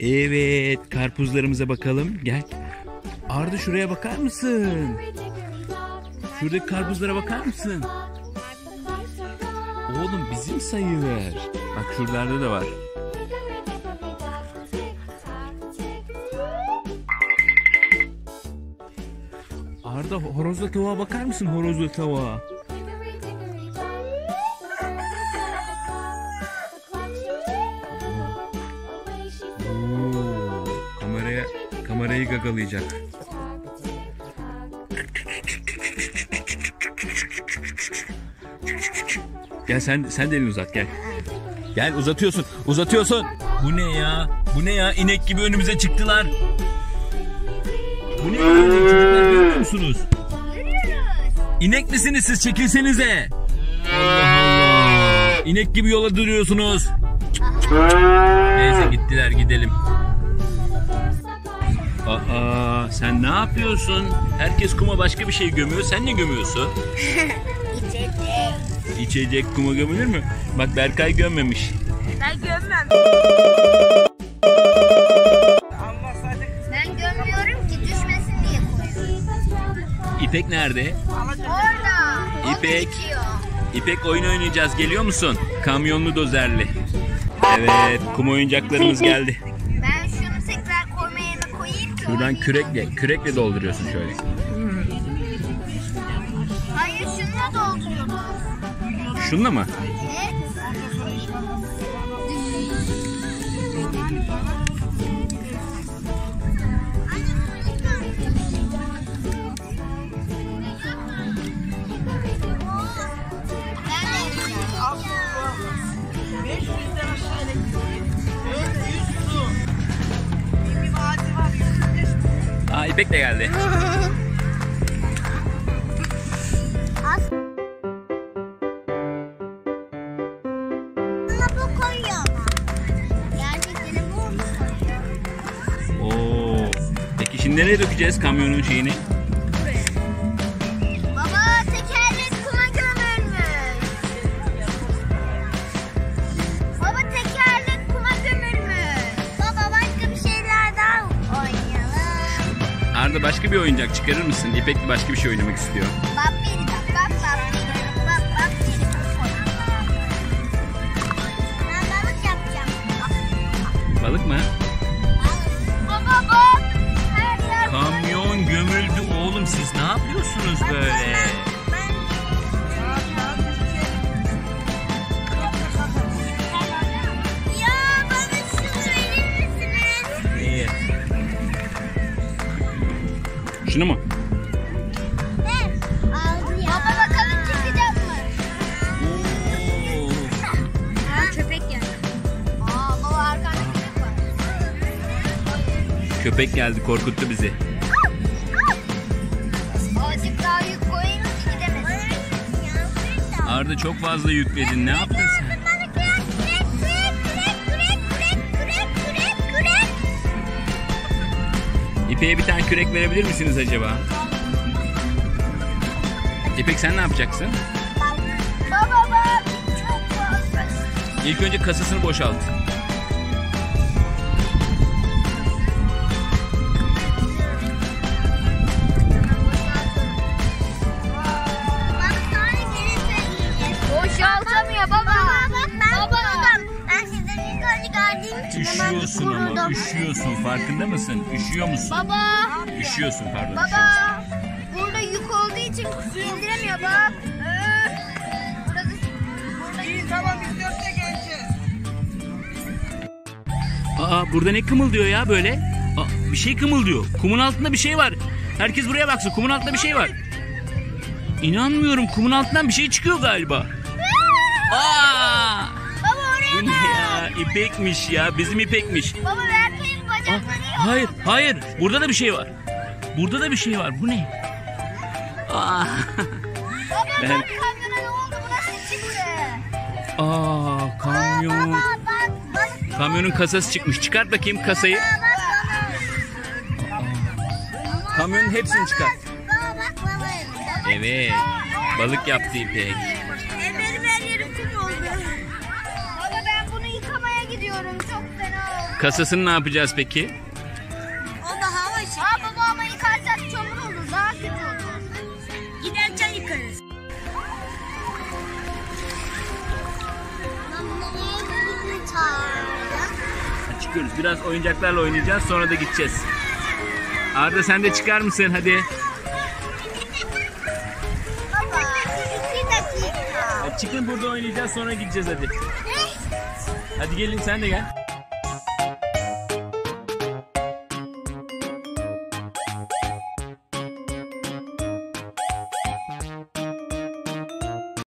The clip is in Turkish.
Evet, karpuzlarımıza bakalım. Gel. Arda şuraya bakar mısın? Şuradaki karpuzlara bakar mısın? Oğlum bizim sayıver. Bak şuralarda da var. Arda horozla tavuğa bakar mısın horozla tavuğa? Kamerayı gagalayacak. Gel sen sen de elini uzat gel. Gel uzatıyorsun. Uzatıyorsun. Bu ne ya? Bu ne ya? İnek gibi önümüze çıktılar. Bu ne ya? Çocuklar görmüyor musunuz? İnek misiniz siz? Çekilsenize. Allah Allah. İnek gibi yola duruyorsunuz. Neyse gittiler gidelim. Aa sen ne yapıyorsun? Herkes kuma başka bir şey gömüyor. Sen ne gömüyorsun? İçecek. İçecek kuma gömülür mü? Bak Berkay gömmemiş. Ben gömmem. Ben gömmüyorum ki düşmesin diye koyuyorum. İpek nerede? Orada. İpek. İpek oyun oynayacağız. Geliyor musun? Kamyonlu dozerli. Evet, kum oyuncaklarımız geldi. Şuradan kürekle, kürekle dolduruyorsun şöyle. Hayır şununla dolduruyoruz. Şunla mı? Evet. Bu mu koyuyor? Oo. Peki şimdi nereye dökeceğiz kamyonun şeyini? da başka bir oyuncak çıkarır mısın? İpek de başka bir şey oynamak istiyor. Balık mı? Baba bak. Kamyon gömüldü oğlum siz ne yapıyorsunuz böyle? Şunu mu? Köpek geldi korkuttu bizi. Azıcık daha yük koyun gidemez. Arda çok fazla yükledin. Ne yaptın sen? İpek'e bir tane kürek verebilir misiniz acaba? İpek sen ne yapacaksın? Baba bak çok fazla. İlk önce kasasını boşalt. Üşüyorsun ama üşüyorsun farkında mısın? Üşüyor musun? Baba. Üşüyorsun pardon. Baba. Burada yük olduğu için indiremiyor bak. Öf. Burada, burada yük Tamam biz dörtte geleceğiz. Aa burada ne kımıldıyor ya böyle? Aa, bir şey kımıldıyor. Kumun altında bir şey var. Herkes buraya baksın. Kumun altında bir şey var. İnanmıyorum. Kumun altından bir şey çıkıyor galiba. Aa! Bu ne ya? İpekmiş ya. Bizim ipekmiş. Baba Berkay'ın Aa, bacakları yok. hayır, hayır. Burada da bir şey var. Burada da bir şey var. Bu ne? Aa! Baba Ben- bak kamyona ne oldu? Bu nasıl çıktı? Aa, kamyon. Baba bak bak. Kamyonun kasası çıkmış. Çıkart bakayım kasayı. Baba bak. Kamyonun hepsini çıkart. Baba bak baba. Evet. Balık yaptı İpek. Kasasını ne yapacağız peki? O da hava ışığı. Aa baba ama yıkarsak çamur olur. Daha kötü olur. Giderken yıkarız. Çıkıyoruz. Biraz oyuncaklarla oynayacağız. Sonra da gideceğiz. Arda sen de çıkar mısın? Hadi. Baba iki dakika. Hadi çıkın burada oynayacağız. Sonra gideceğiz hadi. Hadi gelin sen de gel.